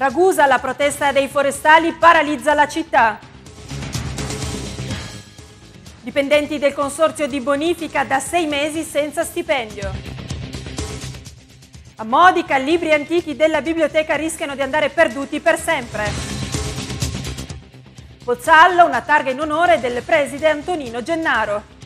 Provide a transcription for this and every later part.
Ragusa, la protesta dei forestali paralizza la città. Dipendenti del consorzio di bonifica da sei mesi senza stipendio. A Modica, libri antichi della biblioteca rischiano di andare perduti per sempre. Pozzallo, una targa in onore del preside Antonino Gennaro.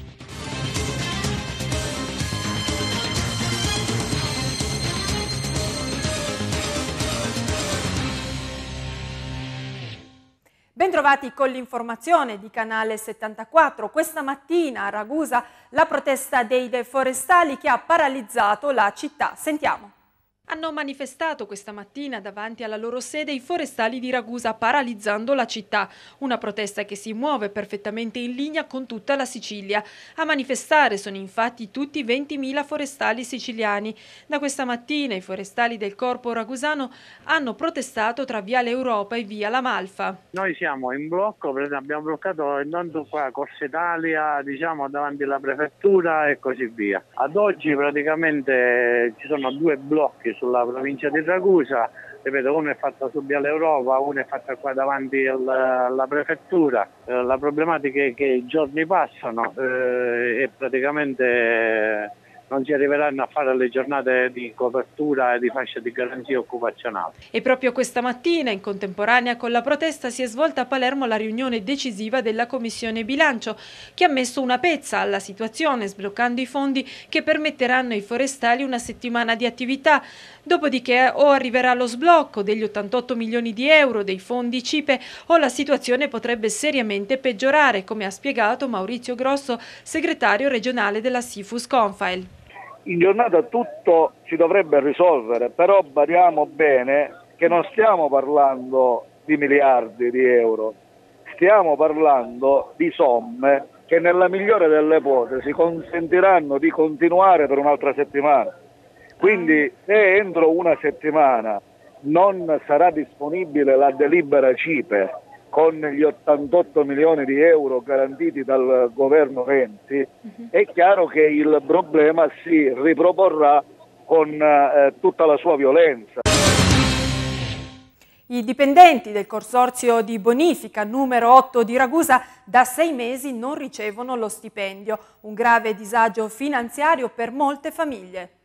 Bentrovati con l'informazione di Canale 74. Questa mattina a Ragusa la protesta dei forestali che ha paralizzato la città. Sentiamo. Hanno manifestato questa mattina davanti alla loro sede i forestali di Ragusa paralizzando la città, una protesta che si muove perfettamente in linea con tutta la Sicilia. A manifestare sono infatti tutti 20.000 forestali siciliani. Da questa mattina i forestali del corpo ragusano hanno protestato tra Viale Europa e Via La Malfa. Noi siamo in blocco, abbiamo bloccato intanto qua Corsa Italia, diciamo davanti alla prefettura e così via. Ad oggi praticamente ci sono due blocchi sulla provincia di Ragusa, ripeto, uno è fatto su Viale Europa, uno è fatto qua davanti alla, alla prefettura. Eh, la problematica è che i giorni passano eh, e praticamente non si arriveranno a fare le giornate di copertura e di fascia di garanzia occupazionale. E proprio questa mattina, in contemporanea con la protesta, si è svolta a Palermo la riunione decisiva della Commissione Bilancio, che ha messo una pezza alla situazione, sbloccando i fondi che permetteranno ai forestali una settimana di attività. Dopodiché o arriverà lo sblocco degli 88 milioni di euro dei fondi CIPE o la situazione potrebbe seriamente peggiorare, come ha spiegato Maurizio Grosso, segretario regionale della Sifus Confail in giornata tutto si dovrebbe risolvere, però badiamo bene che non stiamo parlando di miliardi di euro, stiamo parlando di somme che nella migliore delle ipotesi consentiranno di continuare per un'altra settimana. Quindi se entro una settimana non sarà disponibile la delibera CIPE con gli 88 milioni di euro garantiti dal governo Renzi, uh-huh. è chiaro che il problema si riproporrà con eh, tutta la sua violenza. I dipendenti del consorzio di bonifica numero 8 di Ragusa da sei mesi non ricevono lo stipendio, un grave disagio finanziario per molte famiglie.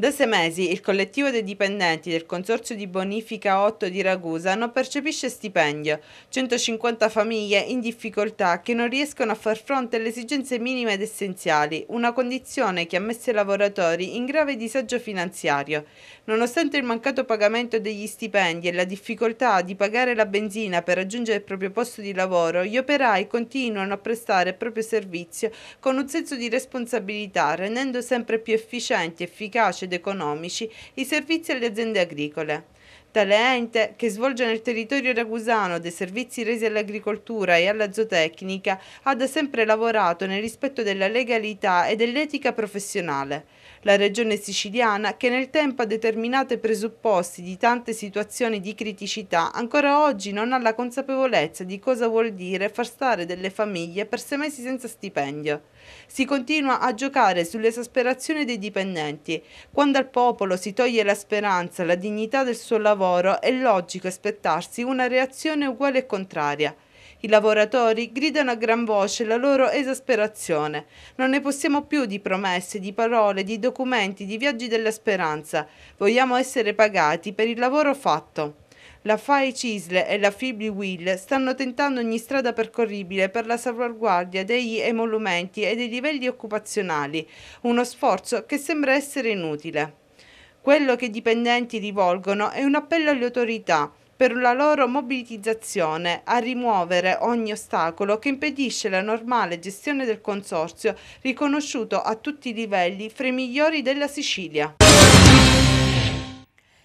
Da sei mesi il collettivo dei dipendenti del Consorzio di Bonifica 8 di Ragusa non percepisce stipendio, 150 famiglie in difficoltà che non riescono a far fronte alle esigenze minime ed essenziali, una condizione che ha messo i lavoratori in grave disagio finanziario. Nonostante il mancato pagamento degli stipendi e la difficoltà di pagare la benzina per raggiungere il proprio posto di lavoro, gli operai continuano a prestare il proprio servizio con un senso di responsabilità, rendendo sempre più efficienti, efficaci ed economici i servizi alle aziende agricole. Tale ente, che svolge nel territorio ragusano dei servizi resi all'agricoltura e alla zootecnica, ha da sempre lavorato nel rispetto della legalità e dell'etica professionale. La regione siciliana, che nel tempo ha determinato i presupposti di tante situazioni di criticità, ancora oggi non ha la consapevolezza di cosa vuol dire far stare delle famiglie per sei mesi senza stipendio. Si continua a giocare sull'esasperazione dei dipendenti. Quando al popolo si toglie la speranza, la dignità del suo lavoro, è logico aspettarsi una reazione uguale e contraria. I lavoratori gridano a gran voce la loro esasperazione. Non ne possiamo più di promesse, di parole, di documenti, di viaggi della speranza. Vogliamo essere pagati per il lavoro fatto. La FAI Cisle e la Fibli Will stanno tentando ogni strada percorribile per la salvaguardia degli emolumenti e dei livelli occupazionali, uno sforzo che sembra essere inutile. Quello che i dipendenti rivolgono è un appello alle autorità per la loro mobilitazione a rimuovere ogni ostacolo che impedisce la normale gestione del consorzio riconosciuto a tutti i livelli fra i migliori della Sicilia.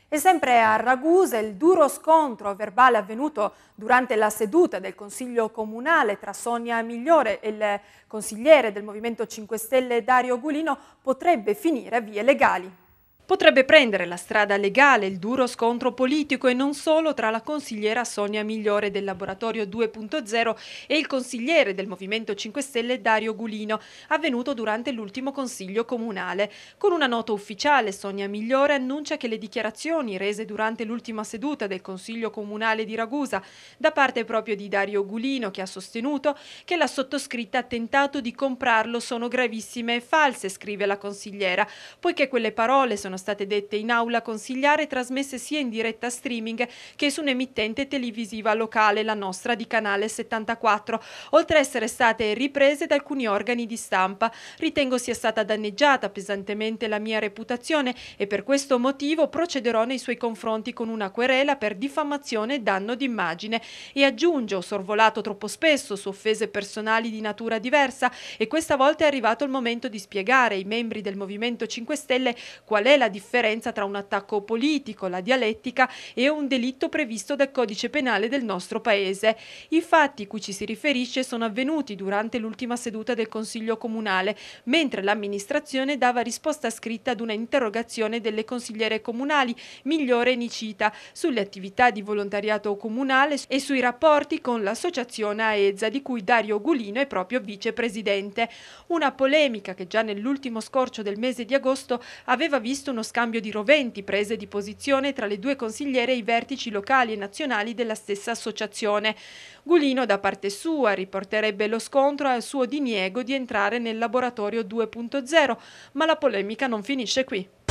E sempre a Ragusa il duro scontro verbale avvenuto durante la seduta del Consiglio Comunale tra Sonia Migliore e il consigliere del Movimento 5 Stelle Dario Gulino potrebbe finire a vie legali. Potrebbe prendere la strada legale il duro scontro politico e non solo tra la consigliera Sonia Migliore del Laboratorio 2.0 e il consigliere del Movimento 5 Stelle Dario Gulino, avvenuto durante l'ultimo consiglio comunale. Con una nota ufficiale Sonia Migliore annuncia che le dichiarazioni rese durante l'ultima seduta del Consiglio comunale di Ragusa da parte proprio di Dario Gulino che ha sostenuto che la sottoscritta ha tentato di comprarlo sono gravissime e false, scrive la consigliera, poiché quelle parole sono sono state dette in aula consigliare e trasmesse sia in diretta streaming che su un'emittente televisiva locale, la nostra di canale 74, oltre a essere state riprese da alcuni organi di stampa. Ritengo sia stata danneggiata pesantemente la mia reputazione e per questo motivo procederò nei suoi confronti con una querela per diffamazione e danno d'immagine. E aggiunge, ho sorvolato troppo spesso su offese personali di natura diversa e questa volta è arrivato il momento di spiegare ai membri del Movimento 5 Stelle qual è la la differenza tra un attacco politico, la dialettica e un delitto previsto dal codice penale del nostro paese. I fatti cui ci si riferisce sono avvenuti durante l'ultima seduta del Consiglio Comunale, mentre l'amministrazione dava risposta scritta ad una interrogazione delle consigliere comunali Migliore e Nicita sulle attività di volontariato comunale e sui rapporti con l'associazione AEZA di cui Dario Gulino è proprio vicepresidente. Una polemica che già nell'ultimo scorcio del mese di agosto aveva visto uno scambio di roventi, prese di posizione tra le due consigliere e i vertici locali e nazionali della stessa associazione. Gulino, da parte sua, riporterebbe lo scontro al suo diniego di entrare nel laboratorio 2.0, ma la polemica non finisce qui.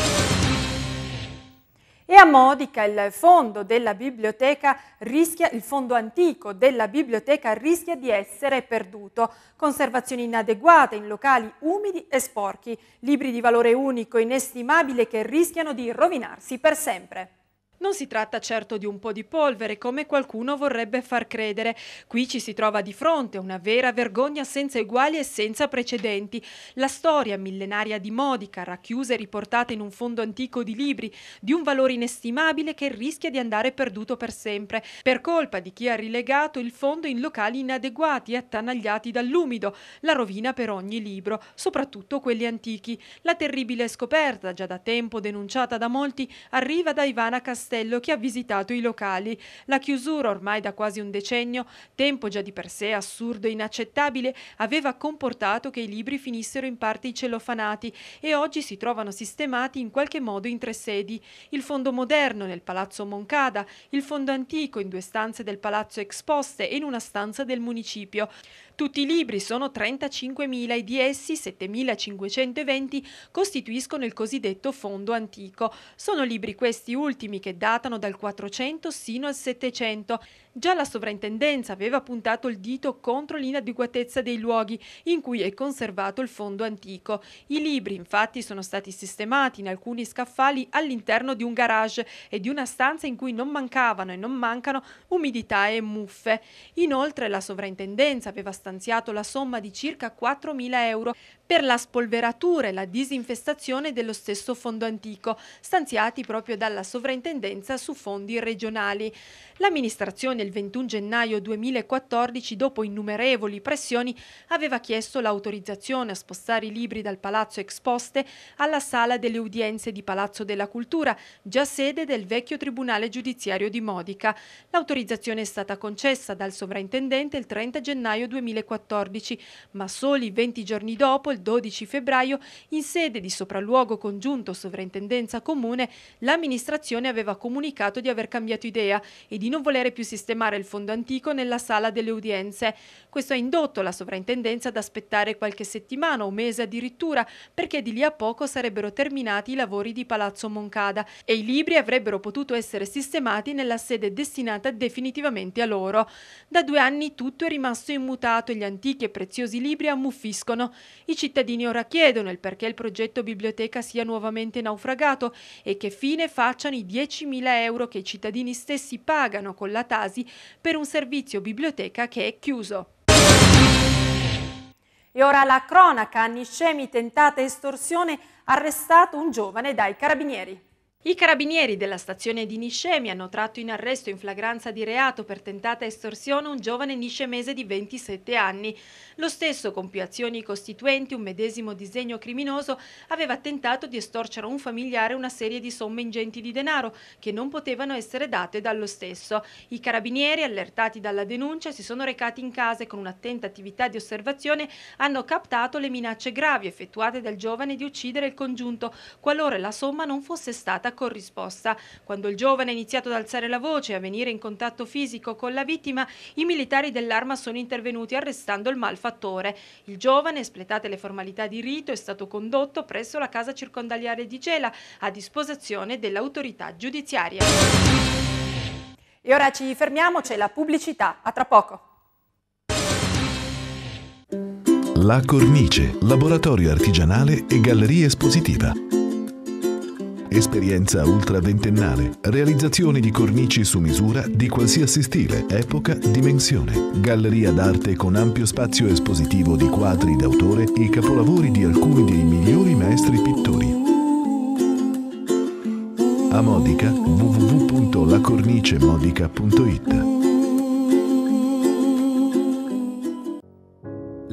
E a Modica il fondo rischia, il fondo antico della biblioteca rischia di essere perduto. Conservazione inadeguata in locali umidi e sporchi, libri di valore unico inestimabile che rischiano di rovinarsi per sempre. Non si tratta certo di un po' di polvere, come qualcuno vorrebbe far credere. Qui ci si trova di fronte a una vera vergogna senza eguali e senza precedenti. La storia millenaria di Modica, racchiusa e riportata in un fondo antico di libri, di un valore inestimabile che rischia di andare perduto per sempre, per colpa di chi ha rilegato il fondo in locali inadeguati e attanagliati dall'umido, la rovina per ogni libro, soprattutto quelli antichi. La terribile scoperta, già da tempo denunciata da molti, arriva da Ivana Castello Castello che ha visitato i locali. La chiusura ormai da quasi un decennio, tempo già di per sé assurdo e inaccettabile, aveva comportato che i libri finissero in parte celofanati e oggi si trovano sistemati in qualche modo in tre sedi. Il fondo moderno nel Palazzo Moncada, il fondo antico in due stanze del Palazzo Exposte e in una stanza del municipio. Tutti i libri sono 35.000 e di essi 7.520 costituiscono il cosiddetto fondo antico. Sono libri questi ultimi che datano dal 400 sino al 700 Già la sovrintendenza aveva puntato il dito contro l'inadeguatezza dei luoghi in cui è conservato il fondo antico. I libri infatti sono stati sistemati in alcuni scaffali all'interno di un garage e di una stanza in cui non mancavano e non mancano umidità e muffe. Inoltre la sovrintendenza aveva stanziato la somma di circa 4.000 euro per la spolveratura e la disinfestazione dello stesso fondo antico, stanziati proprio dalla sovrintendenza su fondi regionali. L'amministrazione il 21 gennaio 2014, dopo innumerevoli pressioni, aveva chiesto l'autorizzazione a spostare i libri dal Palazzo Exposte alla sala delle udienze di Palazzo della Cultura, già sede del vecchio Tribunale Giudiziario di Modica. L'autorizzazione è stata concessa dal sovrintendente il 30 gennaio 2014, ma soli 20 giorni dopo il 12 febbraio, in sede di sopralluogo congiunto sovrintendenza comune, l'amministrazione aveva comunicato di aver cambiato idea e di non volere più sistemare il fondo antico nella sala delle udienze. Questo ha indotto la sovrintendenza ad aspettare qualche settimana o mese addirittura, perché di lì a poco sarebbero terminati i lavori di Palazzo Moncada e i libri avrebbero potuto essere sistemati nella sede destinata definitivamente a loro. Da due anni tutto è rimasto immutato e gli antichi e preziosi libri ammuffiscono. I cittadini ora chiedono il perché il progetto biblioteca sia nuovamente naufragato e che fine facciano i 10.000 euro che i cittadini stessi pagano con la Tasi per un servizio biblioteca che è chiuso. E ora la cronaca, Niscemi tentata estorsione, arrestato un giovane dai carabinieri. I carabinieri della stazione di Niscemi hanno tratto in arresto in flagranza di reato per tentata estorsione un giovane niscemese di 27 anni. Lo stesso, con più azioni costituenti, un medesimo disegno criminoso, aveva tentato di estorcere a un familiare una serie di somme ingenti di denaro che non potevano essere date dallo stesso. I carabinieri, allertati dalla denuncia, si sono recati in casa e con un'attenta attività di osservazione hanno captato le minacce gravi effettuate dal giovane di uccidere il congiunto qualora la somma non fosse stata corrisposta. Quando il giovane ha iniziato ad alzare la voce e a venire in contatto fisico con la vittima, i militari dell'arma sono intervenuti arrestando il malfattore. Il giovane, espletate le formalità di rito, è stato condotto presso la casa circondariale di Gela a disposizione dell'autorità giudiziaria. E ora ci fermiamo, c'è la pubblicità. A tra poco. La Cornice, laboratorio artigianale e galleria espositiva esperienza ultraventennale, realizzazione di cornici su misura di qualsiasi stile, epoca, dimensione, galleria d'arte con ampio spazio espositivo di quadri d'autore e capolavori di alcuni dei migliori maestri pittori. A Modica www.lacornicemodica.it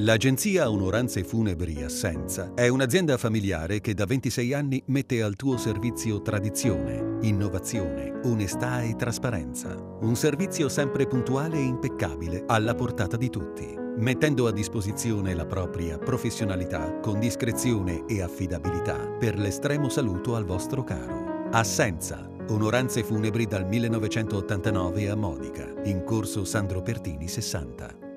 L'agenzia Onoranze Funebri Assenza è un'azienda familiare che da 26 anni mette al tuo servizio tradizione, innovazione, onestà e trasparenza. Un servizio sempre puntuale e impeccabile alla portata di tutti, mettendo a disposizione la propria professionalità con discrezione e affidabilità per l'estremo saluto al vostro caro. Assenza. Onoranze funebri dal 1989 a Modica, in corso Sandro Pertini 60.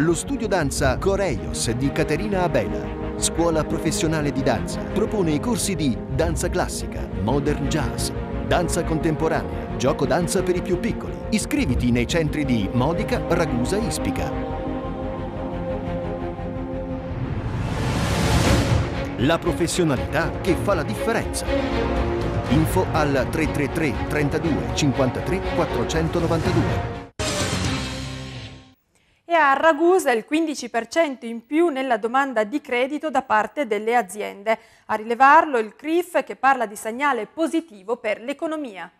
Lo studio danza Coreios di Caterina Abela, scuola professionale di danza, propone i corsi di danza classica, modern jazz, danza contemporanea, gioco danza per i più piccoli. Iscriviti nei centri di Modica, Ragusa e Ispica. La professionalità che fa la differenza. Info al 333 32 53 492 a Ragusa il 15% in più nella domanda di credito da parte delle aziende. A rilevarlo il CRIF che parla di segnale positivo per l'economia.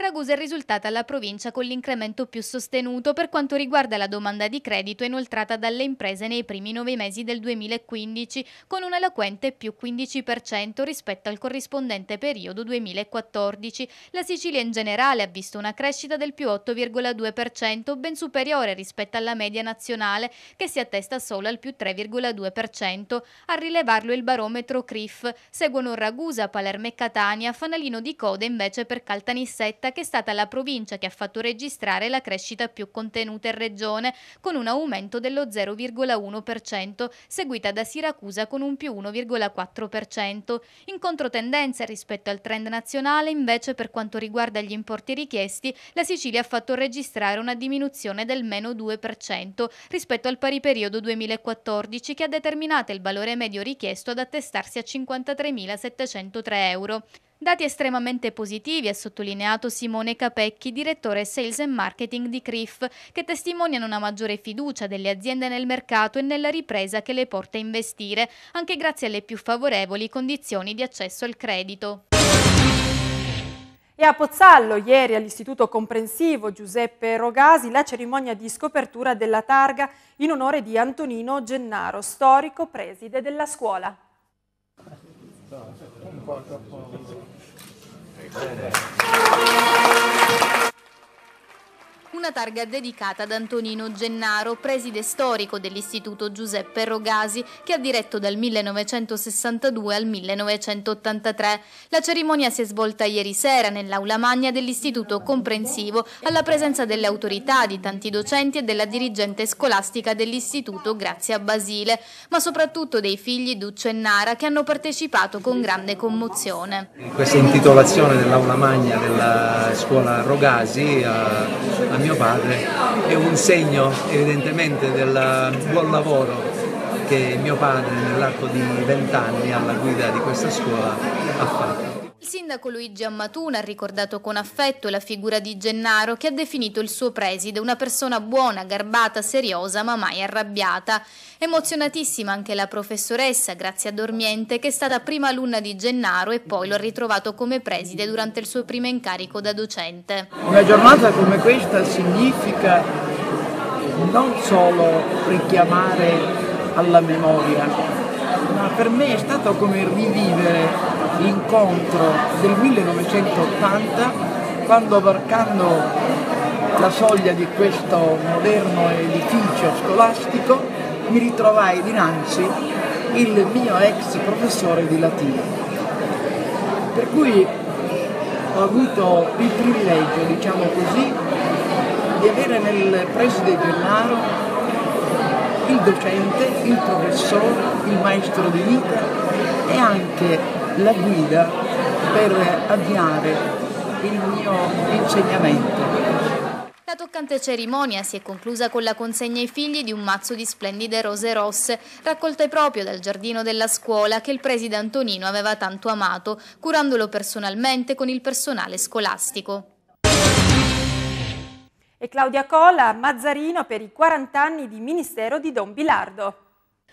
Ragusa è risultata la provincia con l'incremento più sostenuto per quanto riguarda la domanda di credito inoltrata dalle imprese nei primi nove mesi del 2015, con un eloquente più 15% rispetto al corrispondente periodo 2014. La Sicilia in generale ha visto una crescita del più 8,2%, ben superiore rispetto alla media nazionale, che si attesta solo al più 3,2%. A rilevarlo il barometro CRIF. Seguono Ragusa, Palermo e Catania, fanalino di coda invece per Caltanissetta che è stata la provincia che ha fatto registrare la crescita più contenuta in regione, con un aumento dello 0,1%, seguita da Siracusa con un più 1,4%. In controtendenza rispetto al trend nazionale, invece, per quanto riguarda gli importi richiesti, la Sicilia ha fatto registrare una diminuzione del meno 2% rispetto al pari periodo 2014, che ha determinato il valore medio richiesto ad attestarsi a 53.703 euro. Dati estremamente positivi, ha sottolineato Simone Capecchi, direttore Sales and Marketing di CRIF, che testimoniano una maggiore fiducia delle aziende nel mercato e nella ripresa che le porta a investire, anche grazie alle più favorevoli condizioni di accesso al credito. E a Pozzallo, ieri all'Istituto Comprensivo Giuseppe Rogasi, la cerimonia di scopertura della targa in onore di Antonino Gennaro, storico preside della scuola. ね。Una targa dedicata ad Antonino Gennaro, preside storico dell'Istituto Giuseppe Rogasi, che ha diretto dal 1962 al 1983. La cerimonia si è svolta ieri sera nell'aula magna dell'Istituto Comprensivo, alla presenza delle autorità, di tanti docenti e della dirigente scolastica dell'Istituto Grazia Basile, ma soprattutto dei figli Duccio e Nara che hanno partecipato con grande commozione. Questa intitolazione dell'aula magna della scuola Rogasi a mio padre è un segno evidentemente del buon lavoro che mio padre nell'arco di vent'anni alla guida di questa scuola ha fatto. Il sindaco Luigi Ammatuna ha ricordato con affetto la figura di Gennaro che ha definito il suo preside una persona buona, garbata, seriosa ma mai arrabbiata. Emozionatissima anche la professoressa Grazia Dormiente che è stata prima alunna di Gennaro e poi lo ha ritrovato come preside durante il suo primo incarico da docente. Una giornata come questa significa non solo richiamare alla memoria, ma per me è stato come rivivere l'incontro del 1980 quando varcando la soglia di questo moderno edificio scolastico mi ritrovai dinanzi il mio ex professore di latino. Per cui ho avuto il privilegio, diciamo così, di avere nel preside Gennaro il docente, il professore, il maestro di vita e anche la guida per avviare il mio insegnamento. La toccante cerimonia si è conclusa con la consegna ai figli di un mazzo di splendide rose rosse, raccolte proprio dal giardino della scuola che il preside Antonino aveva tanto amato, curandolo personalmente con il personale scolastico. E Claudia Colla a Mazzarino per i 40 anni di Ministero di Don Bilardo.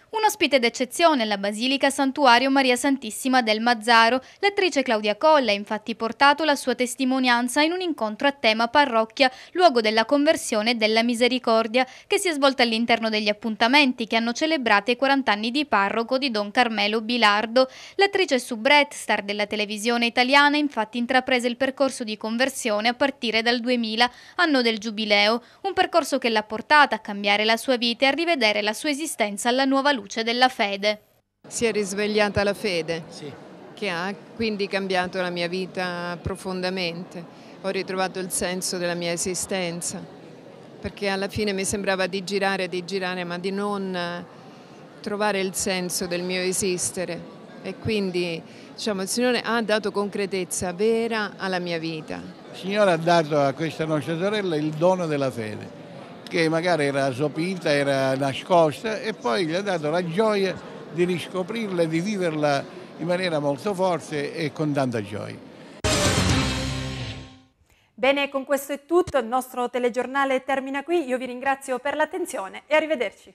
Un ospite d'eccezione alla Basilica Santuario Maria Santissima del Mazzaro, l'attrice Claudia Colla ha infatti portato la sua testimonianza in un incontro a tema parrocchia, luogo della conversione e della misericordia, che si è svolta all'interno degli appuntamenti che hanno celebrato i 40 anni di parroco di Don Carmelo Bilardo. L'attrice Subret, star della televisione italiana, infatti intraprese il percorso di conversione a partire dal 2000, anno del Giubileo, un percorso che l'ha portata a cambiare la sua vita e a rivedere la sua esistenza alla nuova luce della fede. Si è risvegliata la fede, Sì. che ha quindi cambiato la mia vita profondamente. Ho ritrovato il senso della mia esistenza, perché alla fine mi sembrava di girare, di girare, ma di non trovare il senso del mio esistere. E quindi diciamo, il Signore ha dato concretezza vera alla mia vita. Il Signore ha dato a questa nostra sorella il dono della fede, che magari era sopita, era nascosta e poi gli ha dato la gioia di riscoprirla e di viverla in maniera molto forte e con tanta gioia. Bene, con questo è tutto, il nostro telegiornale termina qui, io vi ringrazio per l'attenzione e arrivederci.